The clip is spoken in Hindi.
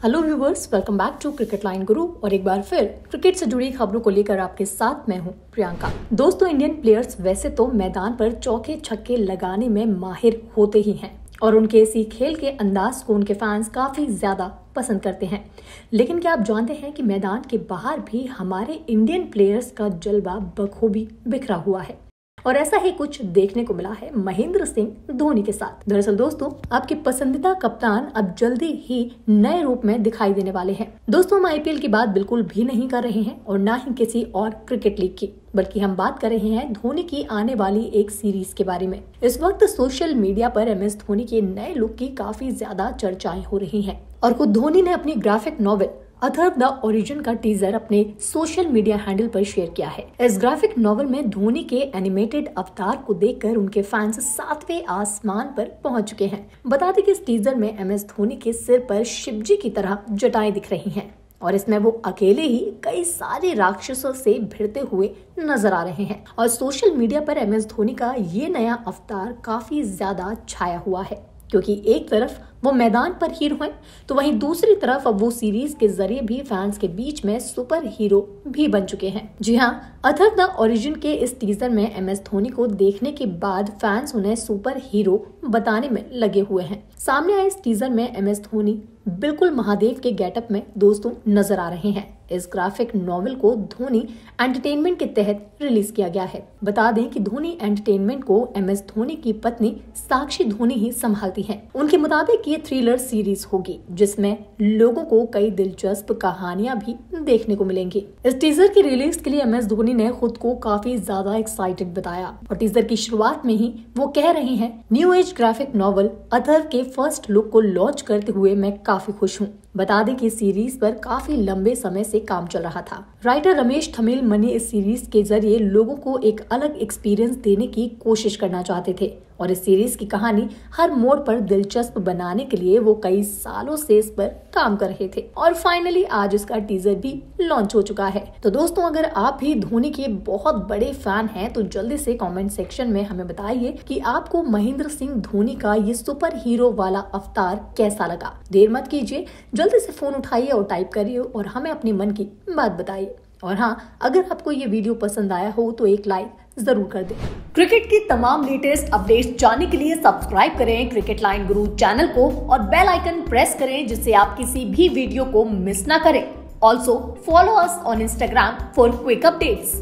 Hello viewers welcome back to cricket line guru और एक बार फिर क्रिकेट से जुड़ी खबरों को लेकर आपके साथ मैं हूँ प्रियंका। दोस्तों इंडियन प्लेयर्स वैसे तो मैदान पर चौके छक्के लगाने में माहिर होते ही हैं और उनके इसी खेल के अंदाज को उनके फैंस काफ़ी ज़्यादा पसंद करते हैं। लेकिन क्या आप जानते हैं कि मैदान के बाहर भी हमारे इंडियन प्लेयर्स का जलवा बखूबी बिखरा हुआ है? और ऐसा ही कुछ देखने को मिला है महेंद्र सिंह धोनी के साथ। दरअसल दोस्तों, आपके पसंदीदा कप्तान अब जल्दी ही नए रूप में दिखाई देने वाले हैं। दोस्तों, हम आईपीएल की बात बिल्कुल भी नहीं कर रहे हैं और ना ही किसी और क्रिकेट लीग की, बल्कि हम बात कर रहे हैं धोनी की आने वाली एक सीरीज़ के बारे में। इस वक्त सोशल मीडिया पर एम एस धोनी के नए लुक की काफ़ी ज़्यादा चर्चाएँ हो रही हैं और खुद धोनी ने अपनी graphic novel Atharva the origin का टीजर अपने सोशल मीडिया हैंडल पर शेयर किया है। इस ग्राफिक नॉवल में धोनी के एनिमेटेड अवतार को देखकर उनके फैंस सातवें आसमान पर पहुँच चुके हैं। बता दें कि इस टीजर में एम एस धोनी के सिर पर शिवजी की तरह जटाएँ दिख रही हैं और इसमें वो अकेले ही कई सारे राक्षसों से भिड़ते हुए नज़र आ रहे हैं। और सोशल मीडिया पर एम एस धोनी का ये नया अवतार काफ़ी ज़्यादा छाया हुआ है, क्योंकि एक तरफ़ वो मैदान पर हीरो हैं तो वहीं दूसरी तरफ़ अब वो सीरीज़ के ज़रिए भी फैंस के बीच में सुपर हीरो भी बन चुके हैं। जी हाँ अथर द ओरिजिन के इस टीजर में एम एस धोनी को देखने के बाद फैंस उन्हें सुपर हीरो बताने में लगे हुए हैं। सामने आए इस टीजर में एम एस धोनी बिल्कुल महादेव के गेटअप में दोस्तों नज़र आ रहे हैं। इस ग्राफिक नॉवल को धोनी एंटरटेनमेंट के तहत रिलीज़ किया गया है। बता दें कि धोनी एंटरटेनमेंट को एम एस धोनी की पत्नी साक्षी धोनी ही संभालती हैं। उनके मुताबिक ये थ्रिलर सीरीज़ होगी, जिसमें लोगों को कई दिलचस्प कहानियाँ भी देखने को मिलेंगी। इस टीजर की रिलीज़ के लिए एम एस धोनी ने खुद को काफ़ी ज़्यादा एक्साइटेड बताया। और टीजर की शुरुआत में ही वो कह रहे हैं new age graphic novel Athar के फ़र्स्ट लुक को लॉन्च करते हुए मैं काफ़ी खुश हूँ। बता दें कि इस सीरीज़ पर काफ़ी लंबे समय से काम चल रहा था। राइटर रमेश थमिल मनी इस सीरीज़ के ज़रिए लोगों को एक अलग एक्सपीरियंस देने की कोशिश करना चाहते थे और इस सीरीज़ की कहानी हर मोड़ पर दिलचस्प बनाने के लिए वो कई सालों से इस पर काम कर रहे थे। और फाइनली आज इसका टीजर भी लॉन्च हो चुका है। तो दोस्तों, अगर आप भी धोनी के बहुत बड़े फ़ैन हैं तो जल्दी से कमेंट सेक्शन में हमें बताइए कि आपको महेंद्र सिंह धोनी का ये सुपर हीरो वाला अवतार कैसा लगा। देर मत कीजिए जल्दी से फ़ोन उठाइए और टाइप करिए और हमें अपने मन की बात बताइए। और हाँ अगर आपको ये वीडियो पसंद आया हो तो एक लाइक ज़रूर कर दें। क्रिकेट की तमाम लेटेस्ट अपडेट्स जानने के लिए सब्सक्राइब करें क्रिकेट लाइन गुरु चैनल को और बेल आइकन प्रेस करें, जिससे आप किसी भी वीडियो को मिस ना करें। Also follow us on Instagram for quick updates